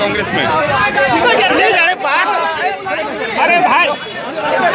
कांग्रेस में। अरे भाई।